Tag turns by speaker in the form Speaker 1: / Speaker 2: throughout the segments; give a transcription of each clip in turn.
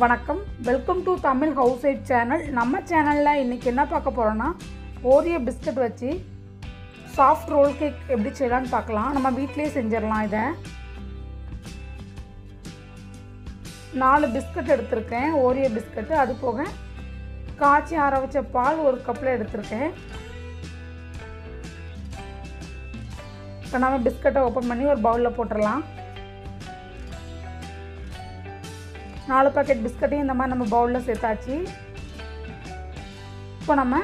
Speaker 1: வணக்கம். Welcome to Tamil house wife channel நம்ம சேனலில் இன்றைக்கி என்ன பார்க்க போகிறோன்னா ஓரியோ பிஸ்கட் வச்சு சாஃப்ட் ரோல் கேக் எப்படி செய்யலாம்னு பார்க்கலாம். நம்ம வீட்டிலேயே செஞ்சிடலாம் இதை. நாலு பிஸ்கட் எடுத்திருக்கேன். ஓரியோ பிஸ்கட்டு அது போக காய்ச்சி ஆற வச்ச பால் ஒரு கப்பில் எடுத்திருக்கேன். இப்போ நம்ம பிஸ்கட்டை ஓப்பன் பண்ணி ஒரு பவுலில் போட்டுடலாம். நாலு பாக்கெட் பிஸ்கட்டையும் இந்த மாதிரி நம்ம பவுலில் சேர்த்தாச்சு. இப்போ நம்ம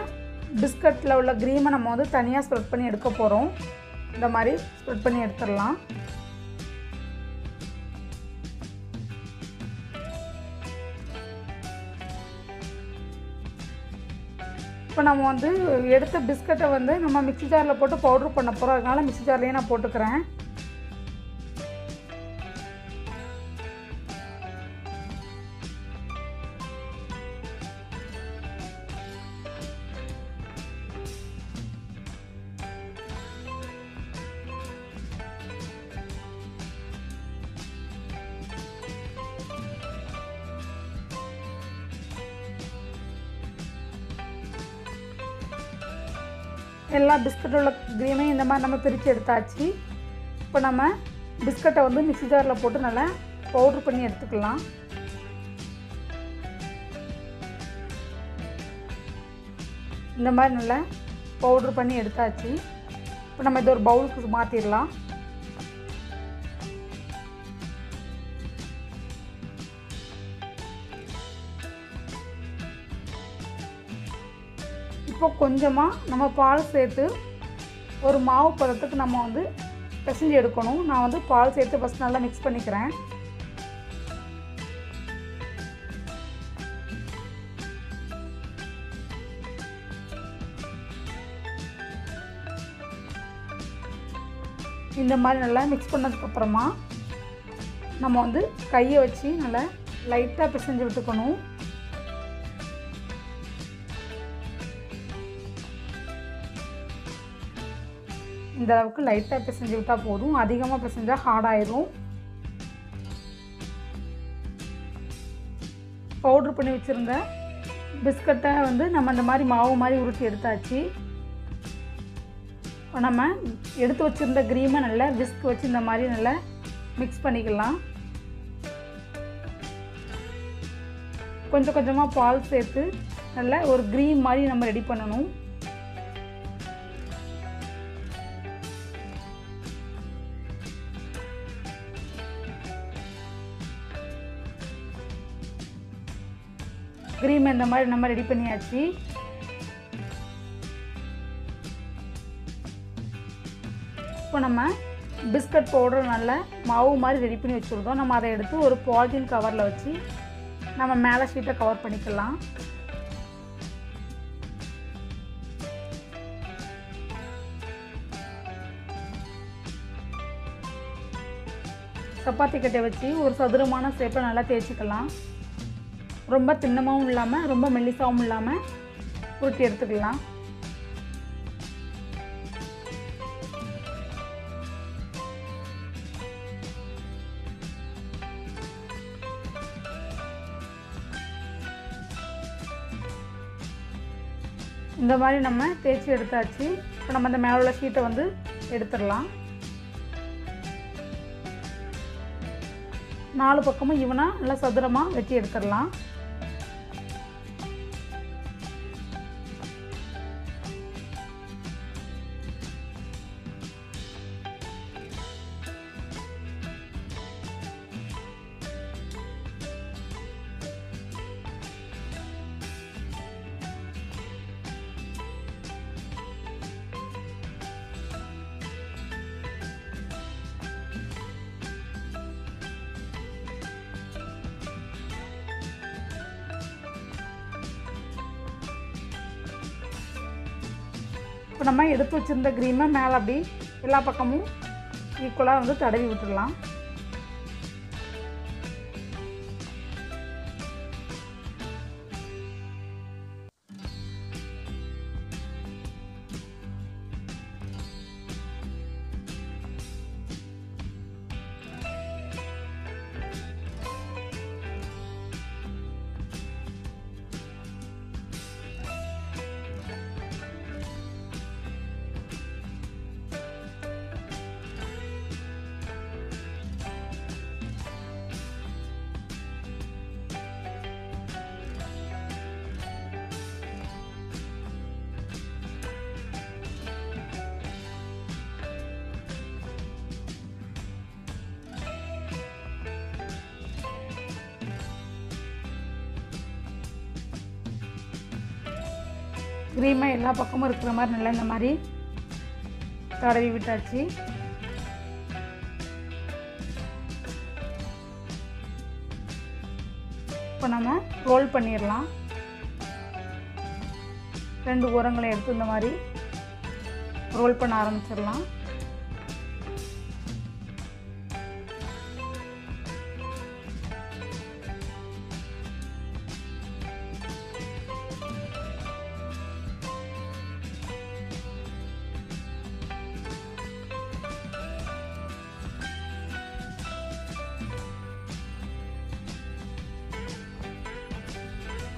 Speaker 1: பிஸ்கட்டில் உள்ள க்ரீமை நம்ம வந்து தனியாக ஸ்ப்ரெட் பண்ணி எடுக்க போகிறோம் இந்த மாதிரி ஸ்ப்ரெட் பண்ணி எடுத்துடலாம். இப்போ நம்ம வந்து எடுத்த பிஸ்கட்டை வந்து நம்ம மிக்ஸி ஜாரில் போட்டு பவுட்ரு பண்ண போகிறோம் அதனால மிக்ஸி ஜார்லேயே நான் போட்டுக்கிறேன். எல்லா பிஸ்கட்டோட க்ரீமையும் இந்த மாதிரி நம்ம பிரித்து எடுத்தாச்சு. இப்போ நம்ம பிஸ்கட்டை வந்து மிக்சி ஜாரில் போட்டு நல்லா பவுட்ரு பண்ணி எடுத்துக்கலாம். இந்த மாதிரி நல்லா பவுட்ரு பண்ணி எடுத்தாச்சு. இப்போ நம்ம இதை ஒரு பவுலுக்கு மாற்றிடலாம் இப்போ கொஞ்சமாக நம்ம பால் சேர்த்து ஒரு மாவு பதத்துக்கு நம்ம வந்து பிசைஞ்சு எடுக்கணும். நான் வந்து பால் சேர்த்து ஃபஸ்ட் நல்லா மிக்ஸ் பண்ணிக்கிறேன். இந்த மாதிரி நல்லா மிக்ஸ் பண்ணதுக்கப்புறமா நம்ம வந்து கையை வச்சு நல்லா லைட்டாக பிசைஞ்சு விட்டுக்கணும். இந்த அளவுக்கு லைட்டாக பிசைஞ்சு விட்டால் போதும். அதிகமாக பிசைஞ்சால் ஹார்டாயிரும் பவுட்ரு பண்ணி வச்சுருந்த பிஸ்கட்டை வந்து நம்ம இந்த மாதிரி மாவு மாதிரி உருட்டி எடுத்தாச்சு. நம்ம எடுத்து வச்சுருந்த க்ரீமை நல்லா விஸ்க் வச்சு இந்த மாதிரி நல்லா மிக்ஸ் பண்ணிக்கலாம். கொஞ்சம் கொஞ்சமாக பால் சேர்த்து நல்லா ஒரு க்ரீம் மாதிரி நம்ம ரெடி பண்ணணும். க்ரீம் இந்த மாதிரி நம்ம ரெடி பண்ணியாச்சு. இப்போ நம்ம பிஸ்கட் பவுடர் நல்ல மாவு மாதிரி ரெடி பண்ணி வச்சுருந்தோம். நம்ம அதை எடுத்து ஒரு பாலித்தீன் கவரில் வச்சு நம்ம மேலே ஷீட்டை கவர் பண்ணிக்கலாம். சப்பாத்தி கட்டை வச்சு ஒரு சதுரமான ஷேப்பை நல்லா தேய்ச்சிக்கலாம். ரொம்ப தின்னமாகவும் இல்லாமல் ரொம்ப மெல்லிசாகவும் இல்லாமல் உருட்டி எடுத்துக்கலாம். இந்த மாதிரி நம்ம தேய்ச்சி எடுத்தாச்சு. இப்போ நம்ம அந்த மேலே உள்ள ஷீட்டை வந்து எடுத்துடலாம். நாலு பக்கமும் இவனாக நல்லா சதுரமாக வெட்டி எடுத்துடலாம். இப்போ நம்ம எடுத்து வச்சுருந்த க்ரீமை மேலே அப்படி எல்லா பக்கமும் ஈக்குவலாக வந்து தடவி விட்டுடலாம். க்ரீமாக எல்லா பக்கமும் இருக்கிற மாதிரி நல்லா இந்த மாதிரி தடவி விட்டாச்சு. இப்போ நம்ம ரோல் பண்ணிடலாம். ரெண்டு உரங்களை எடுத்து இந்த மாதிரி ரோல் பண்ண ஆரம்பிச்சிடலாம்.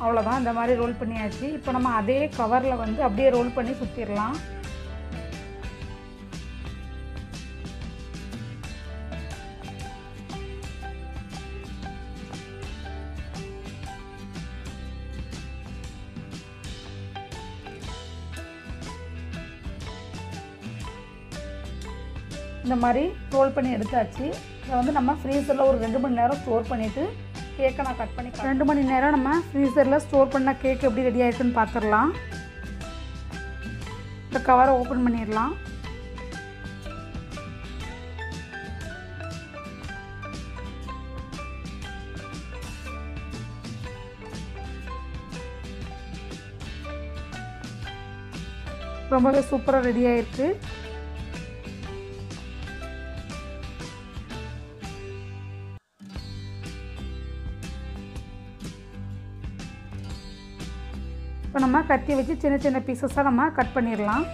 Speaker 1: அவ்வளோதான் இந்த மாதிரி ரோல் பண்ணியாச்சு. இப்போ நம்ம அதே கவரில் வந்து அப்படியே ரோல் பண்ணி சுற்றிடலாம் இந்த மாதிரி ரோல் பண்ணி எடுத்தாச்சு. இதை வந்து நம்ம ஃப்ரீசரில் ஒரு ரெண்டு மணி நேரம் ஸ்டோர் பண்ணிவிட்டு கேக்கை நான் கட் பண்ணி ரெண்டு மணி நேரம் நம்ம ஃப்ரீசரில் ஸ்டோர் பண்ண கேக் எப்படி ரெடி ஆகிருக்குன்னு பார்த்துடலாம் இந்த கவரை ஓப்பன் பண்ணிடலாம். ரொம்பவே சூப்பராக ரெடி ஆயிருக்கு. இப்போ நம்ம கத்தி வச்சு சின்ன சின்ன பீசஸாக நம்ம கட் பண்ணிடலாம்.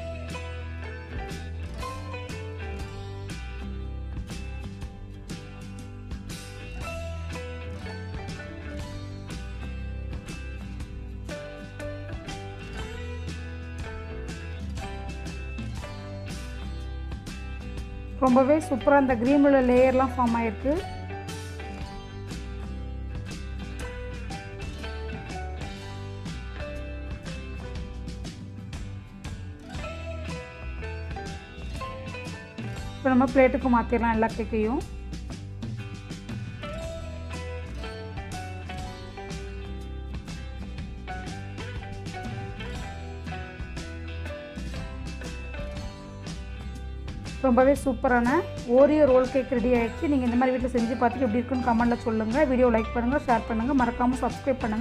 Speaker 1: ரொம்பவே சூப்பராக அந்த க்ரீன் லேயர்லாம் ஃபார்ம் ஆகிருக்கு இப்போ நம்ம பிளேட்டுக்கு மாற்றிடலாம் எல்லா கேக்கையும். ரொம்பவே சூப்பரான ஓரியோ ரோல் கேக் ரெடி ஆகிடுச்சு நீங்கள் இந்த மாதிரி வீட்டில் செஞ்சு பார்த்துட்டு எப்படி இருக்குன்னு கமெண்ட்டில் சொல்லுங்கள் வீடியோ லைக் பண்ணுங்கள் ஷேர் பண்ணுங்கள் மறக்காமல் சப்ஸ்கிரைப் பண்ணுங்கள்